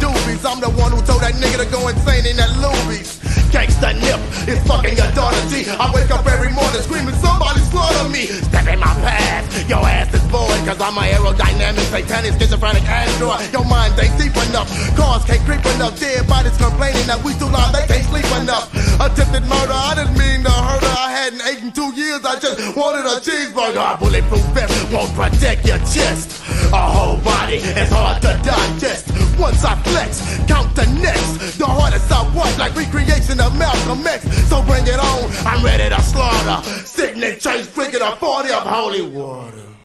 doobies. I'm the one who told that nigga to go insane in that Luby's. Ganksta Nip is fucking your daughter G. I wake up every morning screaming somebody slaughter me. Step in my path, your ass is void. Cause I'm a aerodynamic, satanic, schizophrenic android. Your mind ain't deep enough. Cars can't creep enough. Dead bodies complaining that we too loud, they can't sleep enough. Attempted murder, I didn't mean to hurt her. I hadn't eaten two years, I just wanted a cheeseburger. A bulletproof vest won't protect your chest. A whole body is count the next. The hardest I work, like recreation of Malcolm X. So bring it on, I'm ready to slaughter. Sitting in church drinking a 40 of holy water.